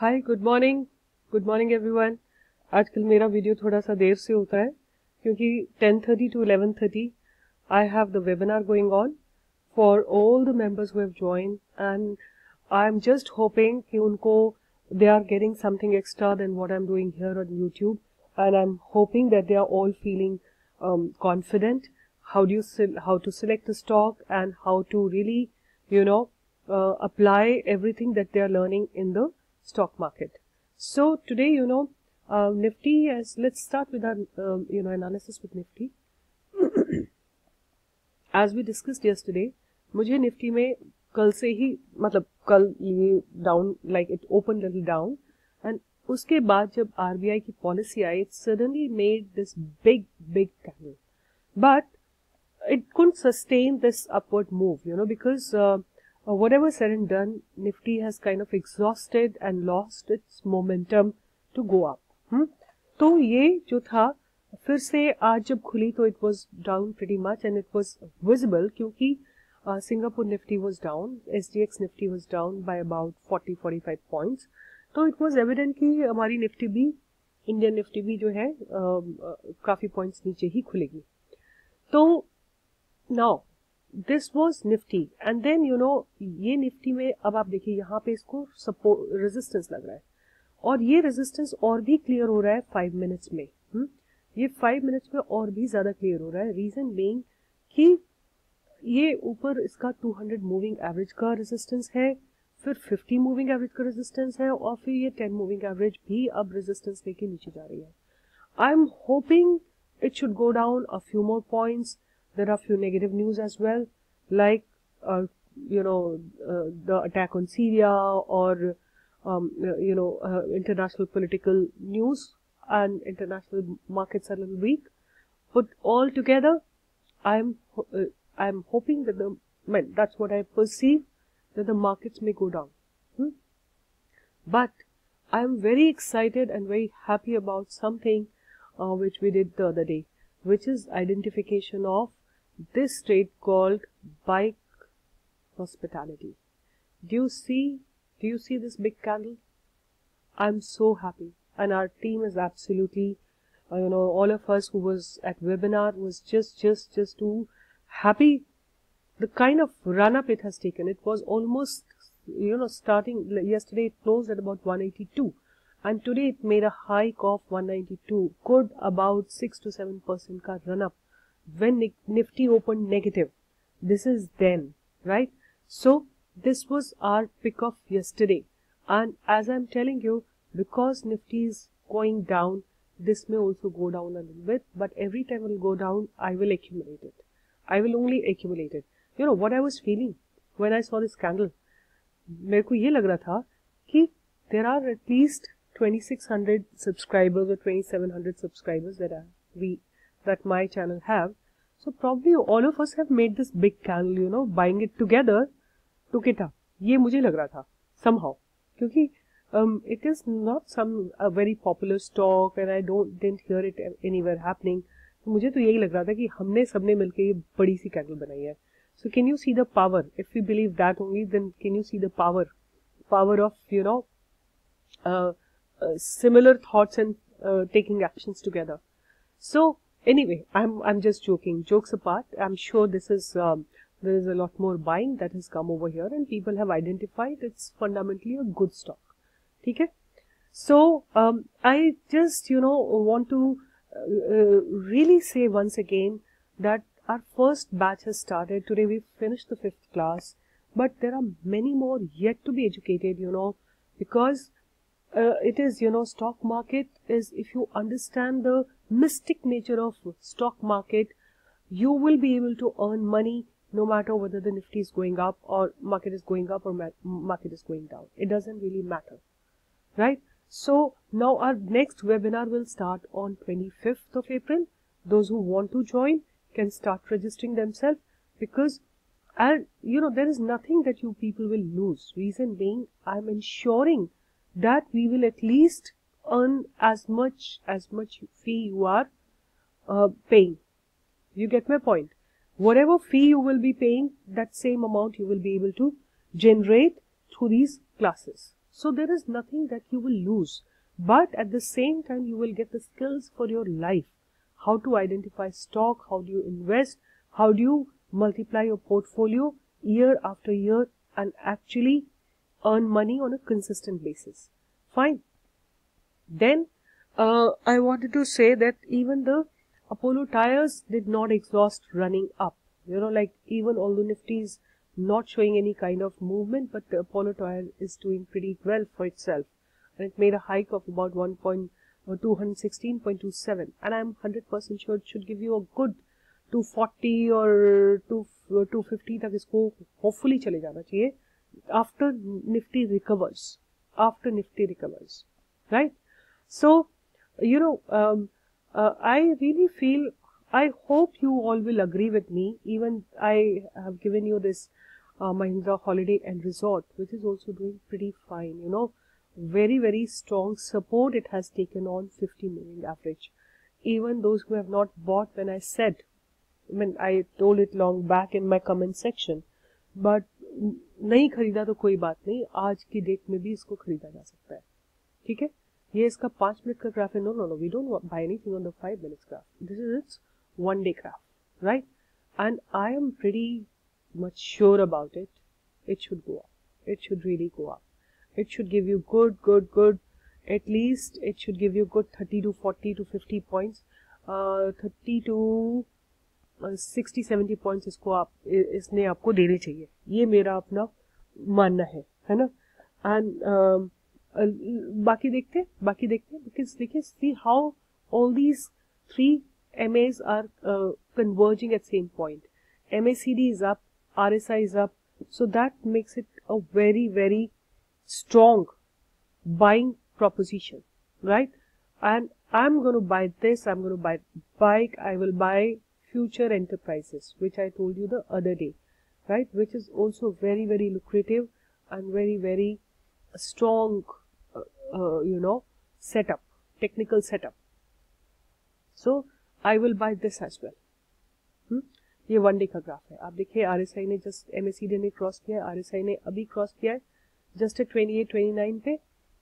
Hi good morning good morning everyone आजकल मेरा video थोड़ा सा देर से होता है क्योंकि 10:30 to 11:30 I have the webinar going on for all the members who have join and I am just hoping कि उनको they are getting something extra then what I am doing here on YouTube and I am hoping that they are all feeling confident how do you how to select the stock and how to really you know uh, apply everything that they are learning in stock market. So today, you know, uh, Nifty as let's start with our um, you know analysis with Nifty. as we discussed yesterday, मुझे Nifty में कल से ही मतलब कल ये down like it open little down and उसके बाद जब आरबीआई की policy I it suddenly made this big big candle but it couldn't sustain this upward move, you know, because uh, uh, whatever said and done, Nifty has kind of exhausted and lost its momentum to go up. Hmm? तो ये जो था फिर से आज जब खुली तो it was down pretty much and it was visible क्योंकि Singapore Nifty was down एसडीएक्स Nifty was down by about 40 45 points तो इट वाज एविडेंट कि हमारी निफ्टी भी इंडियन निफ्टी भी जो है uh, uh, काफी पॉइंट्स नीचे ही खुलेगी तो now this was Nifty and then you know ये निफ्टी में, अब आप देखिए, यहाँ पे इसको सपोर्ट रेजिस्टेंस लग रहा है और ये रेजिस्टेंस और भी क्लियर हो रहा है फाइव मिनट्स में हुँ? हम्म? ये फाइव मिनट्स में और भी ज़्यादा क्लियर हो रहा है रीजन बीइंग कि ये ऊपर इसका 200 मूविंग एवरेज का रेजिस्टेंस है, फिर 50 मूविंग एवरेज का रेजिस्टेंस है, और फिर ये 10 मूविंग एवरेज भी अब रेजिस्टेंस लेके नीचे जा रही है I am hoping it should go down a few more points there are a few negative news as well, like uh, you know uh, the attack on Syria or um, uh, you know uh, international political news and international markets are a little weak. But all together, I'm uh, I'm hoping that the well, that's what I perceive that the markets may go down. Hmm? But I'm very excited and very happy about something uh, which we did the other day, which is identification of this trade called Byke Hospitality. Do you see, do you see this big candle? I'm so happy and our team is absolutely, uh, you know, all of us who was at webinar was just, just, just too happy. The kind of run up it has taken, it was almost, you know, starting yesterday it closed at about 182 and today it made a hike of 192, good about 6 to 7% ka run up when Nifty opened negative. This is then, right? So this was our pick of yesterday. And as I'm telling you, because Nifty is going down, this may also go down a little bit, but every time it will go down, I will accumulate it. I will only accumulate it. You know what I was feeling when I saw this candle? मेरे को ये लग रहा था कि there are at least 2600 subscribers or 2700 subscribers that are we that my channel have So probably all of us have made this big candle, you know, buying it together, took it up. ये मुझे लग रहा था somehow क्योंकि um, it is not some a very popular stock and I don't didn't hear it anywhere happening. तो मुझे तो यही लग रहा था कि हमने सबने मिलकर ये बड़ी सी कैंडल बनाई है So can you see the power? If we believe that only, then can you see the power? Power of you know uh, uh, similar thoughts and uh, taking actions together. So Anyway, I'm I'm just joking. Jokes apart, I'm sure this is um, there is a lot more buying that has come over here, and people have identified it's fundamentally a good stock. Okay. So um, I just you know want to uh, uh, really say once again that our first batch has started today. We finished the fifth class, but there are many more yet to be educated. You know because uh, it is you know stock market is if you understand the mystic nature of stock market you will be able to earn money no matter whether the nifty is going up or market is going up or market is going down. It doesn't really matter. Right? So now our next webinar will start on 25th of april. Those who want to join can start registering themselves because and you know there is nothing that you people will lose. Reason being i'm ensuring that we will at least earn as much as much fee you are uh, paying. You get my point? Whatever fee you will be paying, that same amount you will be able to generate through these classes. so there is nothing that you will lose but at the same time you will get the skills for your life how to identify stock how do you invest how do you multiply your portfolio year after year and actually earn money on a consistent basis fine then uh, I wanted to say that even the Apollo Tyres did not exhaust running up. You know, like even although Nifty is not showing any kind of movement, but the Apollo Tyre is doing pretty well for itself. And it made a hike of about 1.216.27. Uh, and I'm 100% sure it should give you a good 240 or 2 uh, 250 तक इसको hopefully चले जाना चाहिए after Nifty recovers. After Nifty recovers, right? So, you know, um, uh, I really feel, I hope you all will agree with me. Even I have given you this uh, Mahindra Holiday and Resort, which is also doing pretty fine, you know, very, very strong support. It has taken on 50 million average. Even those who have not bought, when I said, I mean, I told it long back in my comment section, but नहीं खरीदा तो कोई बात नहीं आज की date में भी इसको खरीदा जा सकता है ठीक है ये इसका पाँच मिनट का ग्राफ है। No no no we don't buy anything on the five minutes graph this is it's one day graph right and I am very much sure about it it should go up it should really go up it should give you good good good at least it should give you good thirty two forty two fifty point thirty two sixty seventy points इसको आप इसने आपको देने चाहिए। ये मेरा अपना मानना है है ना? एंड बाकी देखते बाकी देखते बिकॉज देखिए see how all these three M A's are converging at same point M A C D is up R S I is up very that makes it proposition right? And i'm going to buy this i'm going to buy Byke i will buy future enterprises which i told you the other day right? Which is also very very lucrative and very very strong uh, you know setup technical setup. So I will buy this as well. Hmm? ये one day का graph है। आप देखिए are S आई ने just M S C ने cross किया है। Are S आई ने अभी क्रॉस किया है। Just twenty eight twenty nine पे।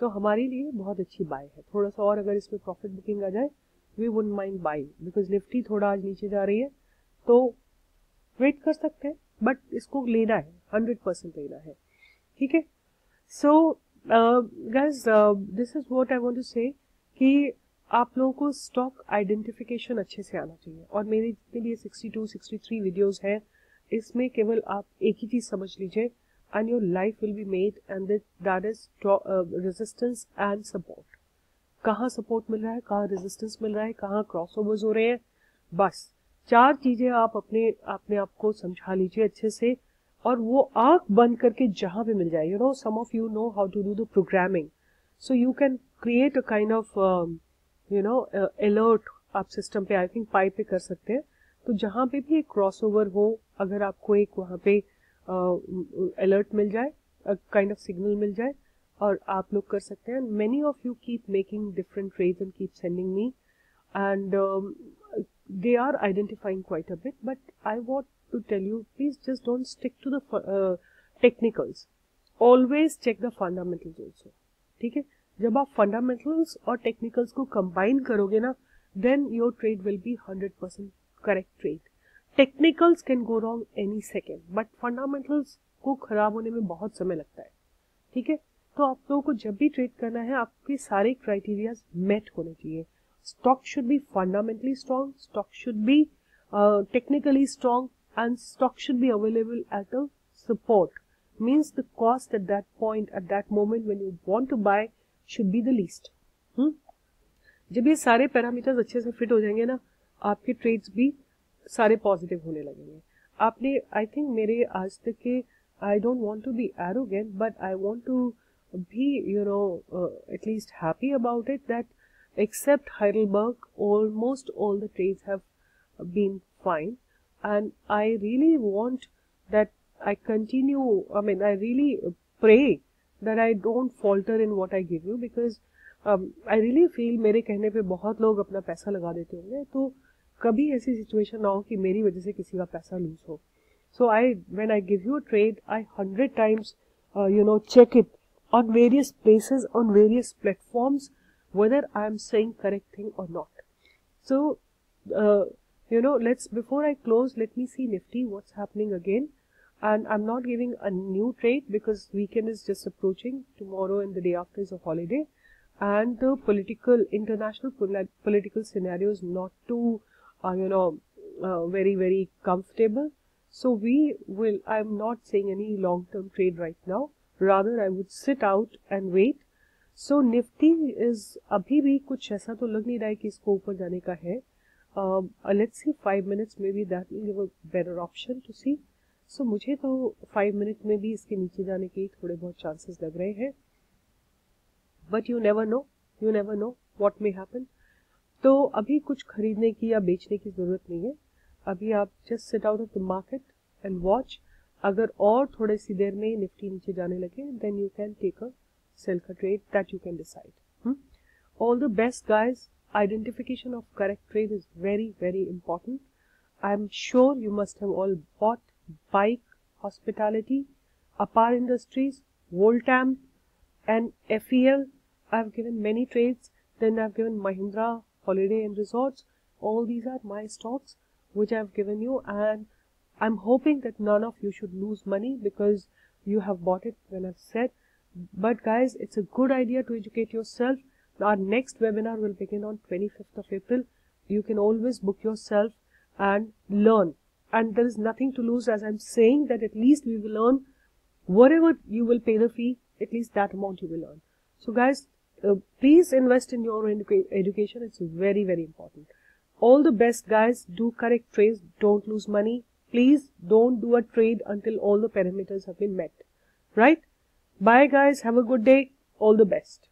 तो हमारे लिए बहुत अच्छी बाय है। थोड़ा सा और अगर इसमें प्रॉफिट बुकिंग आ जाए we would mind buy because Nifty थोड़ा आज नीचे जा रही है। तो वेट कर सकते हैं बट इसको लेना है। हंड्रेड परसेंट लेना है। ठीक है? So guess this is what I want to say कि आप लोगों को स्टॉक आइडेंटिफिकेशन अच्छे से आना चाहिए। और मेरे जितने भी sixty two sixty three videos हैं। इसमें केवल आप एक ही चीज़ समझ लीजिए। And your life will be made and that is resistance and support कहाँ सपोर्ट मिल रहा है, कहाँ रेजिस्टेंस मिल रहा है, कहाँ क्रॉस ओवर्स हो रहे हैं। बस, चार चीज़ें आप अपने अपने आप को समझा लीजिए अच्छे से। और वो आँख बंद करके जहाँ पे मिल जाए। You know some of you know how to do the programming so you can create a kind of you know alert आप सिस्टम पे आई थिंक पाई पे कर सकते हैं। तो जहाँ पे भी एक क्रॉस ओवर हो अगर आपको एक वहाँ पे अलर्ट uh, मिल जाए काइंड ऑफ़ सिग्नल मिल जाए और आप लोग कर सकते हैं। Many of you keep making different trades and keep sending me and they are identifying quite a bit but i want to tell you please just don't stick to the uh, technicals always check the fundamentals also ठीक है जब आप fundamentals और technicals को combine करोगे ना then your trade will be hundred percent correct trade technicals can go wrong any second but fundamentals को खराब होने में बहुत समय लगता है ठीक है तो आप लोगों को जब भी ट्रेड करना है आपके सारे क्राइटेरिया मेट होने चाहिए should be fundamentally strong stock should be uh, technically strong and stock should be available at a support means the cost at that point at that moment when you want to buy should be the least hmm? जब ये सारे parameters अच्छे से fit हो जाएंगे ना आपके trades भी सारे पॉजिटिव होने लगेंगे आपने आई थिंक मेरे आज तक के I don't want to be arrogant but I want to be you know uh, at least happy about it that except Heidelberg, almost all the trades have been fine. And I really want that I continue, I mean, I really pray that I don't falter in what I give you because um, I really feel मेरे कहने पे बहुत लोग अपना पैसा लगा देते होंगे तो कभी ऐसी सिचुएशन ना हो कि मेरी वजह से किसी का पैसा लूज हो so I when I give you a trade I hundred times you know check it on various places on various platforms whether i am saying correct thing or not so uh, you know let's before i close let me see nifty what's happening again. And i'm not giving a new trade because weekend is just approaching. Tomorrow and the day after is a holiday. And the political international political scenario is not too uh, you know uh, very very comfortable. So we will i'm not saying any long term trade right now. Rather i would sit out and wait. So nifty is abhi bhi kuch aisa to nahi raha hai ki isko upar jane ka hai uh, let's see 5 minutes maybe that will give a better option to see. So मुझे तो 5 minute में भी इसके नीचे जाने के थोड़े बहुत चांसेस लग रहे हैं। But you never know you never know what may happen तो अभी कुछ खरीदने की या बेचने की ज़रूरत नहीं है। अभी आप just sit out of the market and watch अगर और थोड़े सी देर में निफ्टी नीचे जाने लगे then you can take a sell का trade that you can decide all the best guys identification of correct trade is very very important. I'm sure you must have all bought Byke Hospitality apar industries Voltamp and fel i've given many trades then i've given mahindra holiday and resorts. All these are my stocks which I've given you and I'm hoping that none of you should lose money because you have bought it when I've said. But guys it's a good idea to educate yourself our next webinar will begin on 25th of April. You can always book yourself and learn. And there is nothing to lose as I'm saying that at least we will learn whatever you will pay the fee at least that amount you will earn. So guys uh, please invest in your edu education. It's very very important. All the best guys. Do correct trades. Don't lose money. Please don't do a trade until all the parameters have been met. Right? Bye guys. Have a good day. All the best